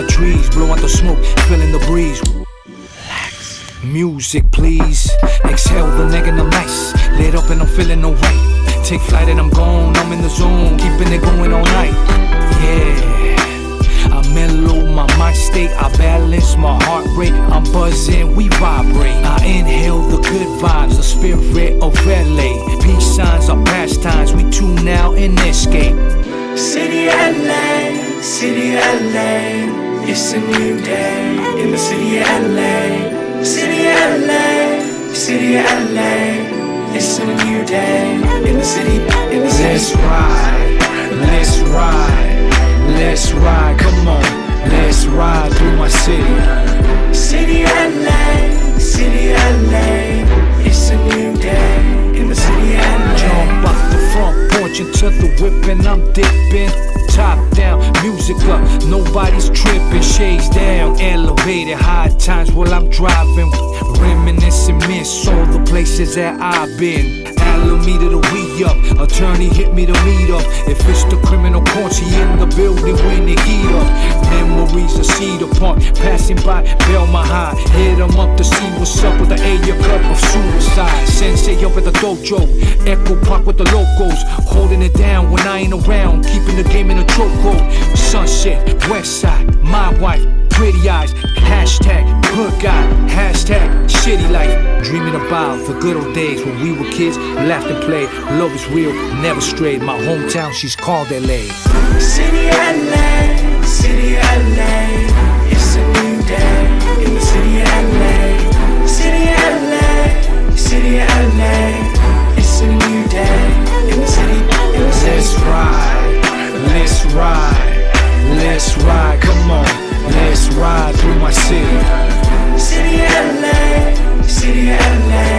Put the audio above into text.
my trees, blow out the smoke, feeling the breeze. Music, please. Exhale the neg and I'm nice. Lit up and I'm feeling alright. Take flight and I'm gone. I'm in the zone, keeping it going all night. Yeah. I mellow my mind state, I balance my heart rate. I'm buzzing, we vibrate. I inhale the good vibes, the spirit of LA. Peace signs are pastimes, we tune out and escape. City LA, City LA, it's a new day in the city of LA. City of LA, City of LA, it's a new day in the city, in the Let's ride, let's ride, let's ride. Come on, let's ride through my city. City of LA, City of LA, music up, nobody's tripping. Shades down, elevated, high times while I'm driving. Reminiscing, miss all the places that I've been. Alameda to we up, attorney hit me to meet up. If it's the criminal court, she in the building when it heat up. Memories of Cedar Park, passing by Belmont High. Hit 'em up to see what's up with the area Cup of suicide. Sensei up at the dojo, Echo Park with the locals. Holding it down when I ain't around, keeping the game in a chokehold. Sunset, West Side, my wife, pretty eyes. Hashtag good guy, hashtag shitty life. Dreaming about the good old days when we were kids, laughed and played. Love is real, never strayed. My hometown, she's called LA. City LA, City LA, city. City of LA, city of LA.